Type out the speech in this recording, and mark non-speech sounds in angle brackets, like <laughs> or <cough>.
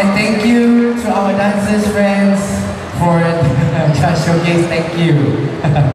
And thank you to our dancers friends for <laughs> the showcase. Thank you. <laughs>